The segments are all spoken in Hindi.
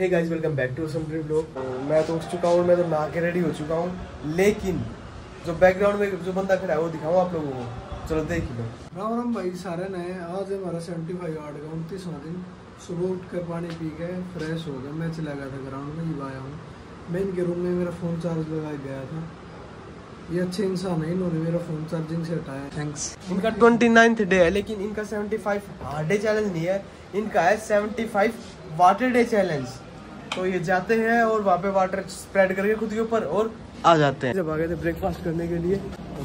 Hey guys welcome back to some blog मैं तो उठ चुका हूँ मैं तो नहा के रेडी हो चुका हूँ लेकिन जो बैकग्राउंड में जो बंदा खड़ा है वो दिखाऊँ आप लोगों को? चलो देख लो राम राम भाई सारे नए आज है हमारा सेवेंटी फाइव आर्ट का उनतीसवां दिन। सुबह उठ कर पानी पी के फ्रेश हो गया मैं चला गया था ग्राउंड में जब आया हूँ। मैं इनके रूम में मेरा फ़ोन चार्ज लगा गया था। ये अच्छे इंसान है इन्होंने मेरा फ़ोन चार्जिंग से हटाया। थैंक्स इनका ट्वेंटी नाइन्थ डे है लेकिन इनका seventy five hard day challenge नहीं है। इनका है seventy five water day challenge तो ये जाते हैं और वहाँ पे वाटर स्प्रेड करके खुद के ऊपर और आ जाते हैं। जब आ गए थे ब्रेकफास्ट करने के लिए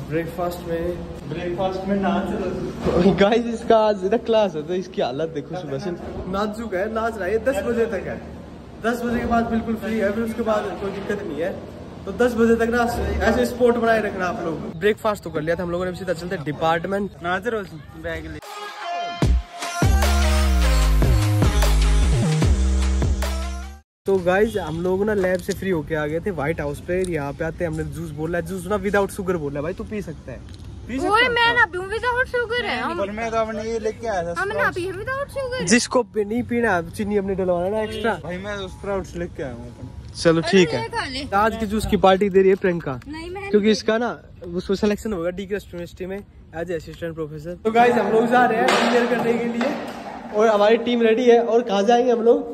ब्रेकफास्ट में ब्रेकफास्ट में नाच गाइस इसका आज इधर क्लास है तो इसकी हालत देखो सुबह से। नाच चुका है नाच रहा है। दस बजे तक है। दस बजे के बाद बिल्कुल फ्री है फिर उसके बाद कोई दिक्कत नहीं है। तो दस बजे तक ना ऐसे स्पोर्ट बनाए रखना आप लोग। ब्रेकफास्ट तो कर लिया था हम लोगों ने सीधा चलते डिपार्टमेंट बैग ले। तो गाइज़ हम लोग ना लैब से फ्री होके आ गए थे व्हाइट हाउस पे यहाँ पे आते हमने जूस बोला जूस ना विदाउट शुगर बोला भाई तू पी सकता है। पी सकता मैं ना पीऊं विदाउट शुगर है हम मैं तो अपने ये लेके आया था हम ना पिए विदाउट शुगर जिसको नहीं पीना चीनी अपने डलवाना ना एक्स्ट्रा भाई मैं स्प्राउट्स लेके आया हूँ चलो ठीक है। आज की जूस की पार्टी दे रही है प्रियंका। नहीं क्योंकि इसका ना उसको सिलेक्शन होगा डी यूनिवर्सिटी में एज असिस्टेंट प्रोफेसर तो गाइज़ हम लोग जा रहे हैं क्लियर करने के लिए और हमारी टीम रेडी है और कहाँ जाएँगे हम लोग?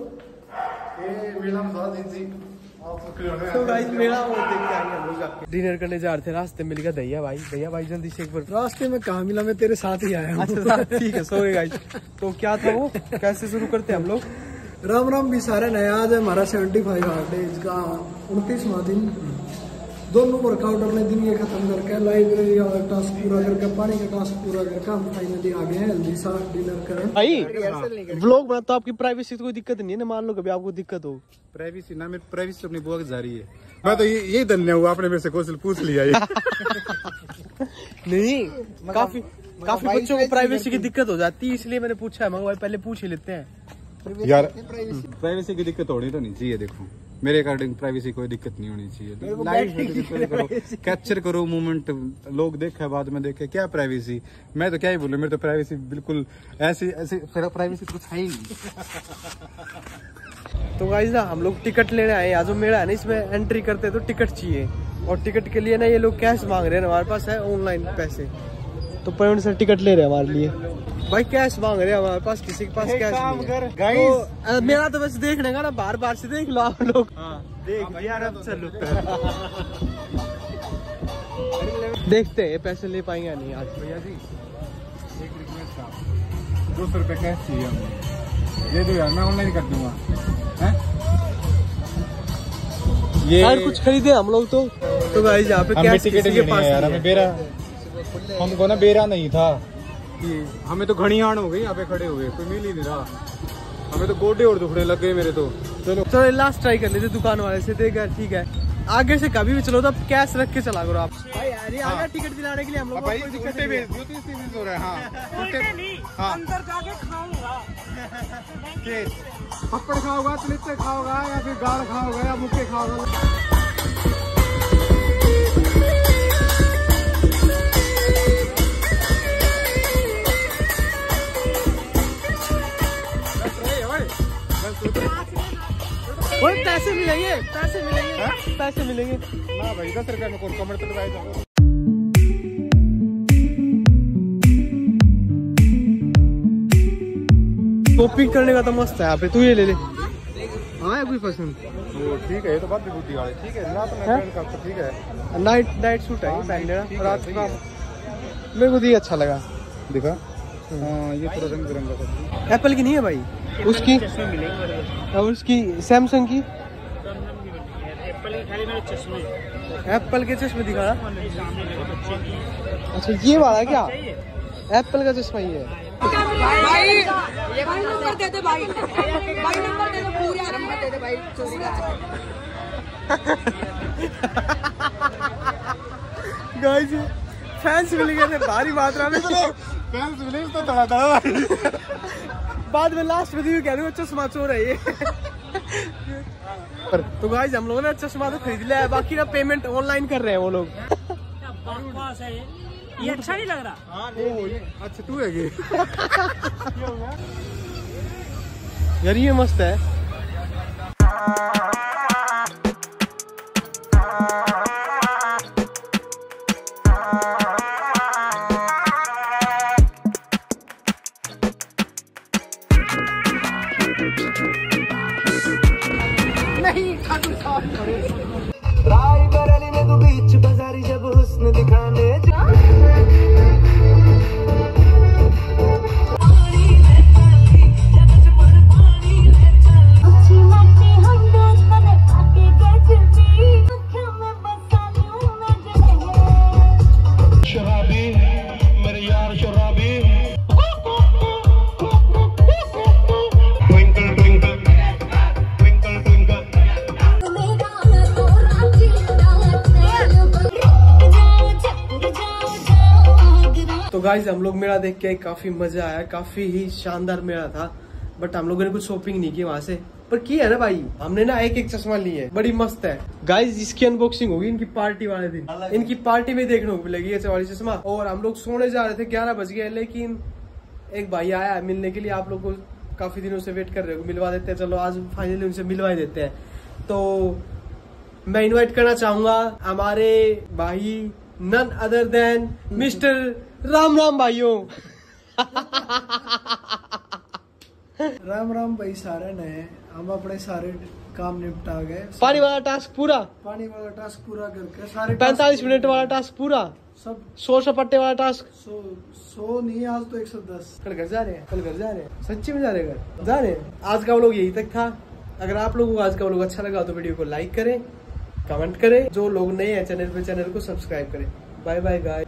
तो गाइस मेला वो देख के आएँगे हम लोग जाके। डिनर करने जा रहे थे रास्ते मिल गया दैया भाई दैया भाई जल्दी से एक बार। रास्ते में कहा मिला मैं तेरे साथ ही आया अच्छा ठीक है सोरे गाइस तो क्या था वो? कैसे शुरू करते हम लोग? राम राम भी सारे नया आज है हमारा सेवेंटी फाइव हार्ट डे इसका उनतीसवा दिन। दोनों वर्कआउट अपने दिन ये खत्म करके लाइब्रेरी का टास्क पूरा करके पानी का टास्क पूरा करके हम फाइनली आ गए हैं जल्दी सा डिनर करें भाई व्लॉग बना तो आपकी प्राइवेसी तो कोई दिक्कत नहीं है ना मान लो कभी आपको दिक्कत हो। प्राइवेसी ना मेरी प्राइवेसी अपनी बुआ की जा रही है। मैं तो ये ये धन्य हुआ आपने मेरे से क्वेश्चन पूछ लिया ये। नहीं काफ़ी काफ़ी बच्चों को प्राइवेसी की दिक्कत हो जाती है इसलिए मैंने पूछा है मंगवाई पहले पूछ ही लेते हैं। यार प्राइवेसी की दिक्कत होनी तो नहीं चाहिए देखो। मेरे अकॉर्डिंग प्राइवेसी कोई दिक्कत नहीं होनी चाहिए। लाइव कैप्चर करो। मोमेंट लोग देखे बाद में देखे क्या प्राइवेसी मैं तो क्या ही बोलूँ मेरे तो प्राइवेसी बिल्कुल ऐसी ऐसी प्राइवेसी तो कुछ है ही नहीं। तो गाइस ना हम लोग टिकट लेने आए यहाँ जो मेला है ना इसमें एंट्री करते तो टिकट चाहिए। और टिकट के लिए ना ये लोग कैश मांग रहे हैं हमारे पास है ऑनलाइन पैसे। तो पेमेंट से टिकट ले रहे हैं हमारे लिए। भाई कैश मांग रहे हैं हमारे पास किसी के पास कैश काम नहीं कर, है। तो, मेरा तो बस देखने का ना बार बार से देख लो आप लोग देख। यार अब चलो देखते हैं पैसे ले पाएँगे नहीं आज। भैया जी एक रिक्वेस्ट था। दो सौ रुपये कैश चाहिए हमें दे दो यार मैं ऑनलाइन कर दूँगा। ये यार कुछ खरीदे हम लोग तो। तो गाइस यहाँ पे कैश किसी के नहीं पास है यार हमें बेरा हमको ना बेरा नहीं था। ये हमें तो घड़ियाण हो गई यहाँ पे खड़े हुए कोई मिल ही नहीं रहा। हमें तो गोडे और दुखड़े लग गए मेरे तो। चलो। चलो लास्ट ट्राई कर लेते दुकान वाले से देख ठीक है। आगे से कभी भी चलो तो कैश रख के चला करो आप। भाई यार ये आगे टिकट दिलाने के लिए हम लोग भाई उल्टे भेज तो हो रहा है हाँ। उल्टे हाँ। अंदर जाके खाऊँगा। पकड़ खाओगा चलिते खाओगा या फिर गाड़ खाओगा या मुक्के खाओगा? मिलेंगे पैसे मिलेंगे। पैसे मिलेंगे। ना भाई दस रुपये में कौन कमर तक जाएगा शॉपिंग करने का तो मस्त है यहाँ पे तू ये ले ले। हाँ है कोई पसंद। वो ठीक है ये तो बात भी बुद्धि वाली ठीक है। रात में हैं? का तो ठीक है। नाइट नाइट सूट है ये पहन लेना रात का। मेरे को ये अच्छा लगा। दिखा? हाँ ये थोड़ा रंग बिरंगा एप्पल की नहीं है भाई? उसकी? और उसकी सैमसंग की? एप्पल के चश्मे। दिखा। रहा अच्छा ये वाला क्या? एप्पल का चश्मा ही है। भाई नंबर दे दे भाई। भाई नंबर दे दे पूरा नंबर दे दे भाई चोरी का गाइस फैंस मिल गए थे भारी मात्रा में। फैंस मिले तो तड़ा तड़ा बाद में लास्ट में भी कह रहे हो चश्मा चोर है ये। पर। तो गाइज़ हम लोगों ने अच्छा सामान तो खरीद लिया है। बाकी ना पेमेंट ऑनलाइन कर रहे हैं वो लोग। ये अच्छा नहीं लग रहा? हाँ, अच्छा तू है यार ये मस्त है। रायबरेली में तू बीच बाजारी जब हुस्न दिखाने तो गाइज़ हम लोग मेला देख के काफ़ी मज़ा आया काफ़ी ही शानदार मेला था बट हम लोगों ने कुछ शॉपिंग नहीं की वहाँ से। पर की है ना भाई हमने ना एक एक चश्मा ली है बड़ी मस्त है। गाइज़ इसकी अनबॉक्सिंग होगी इनकी पार्टी वाले दिन। इनकी पार्टी में देखने को मिलेगी ये वाली चश्मा। और हम लोग सोने जा रहे थे ग्यारह बज गए लेकिन एक भाई आया मिलने के लिए आप लोग को काफ़ी दिनों से वेट कर रहे हो मिलवा देते हैं चलो आज फाइनली उनसे मिलवा देते हैं। तो मैं इनवाइट करना चाहूँगा हमारे भाई none other than mister Ram Ram भाइयों। राम राम भाई सारे नए हम अपने सारे काम निपटा गए। पानी वाला टास्क पूरा। पानी वाला टास्क पूरा करके सारे पैंतालीस मिनट वाला टास्क पूरा। सब सौ सपट्टे वाला टास्क। सो सो नहीं आज तो एक सौ दस। कल घर जा रहे हैं कल घर जा रहे हैं। सच्ची में जा रहे घर? जा रहे हैं। आज का व्लॉग यही तक था। अगर आप लोगों को आज का व्लॉग अच्छा लगा तो वीडियो को लाइक करें कमेंट करें। जो लोग नए हैं चैनल पे चैनल को सब्सक्राइब करें। बाय बाय गाय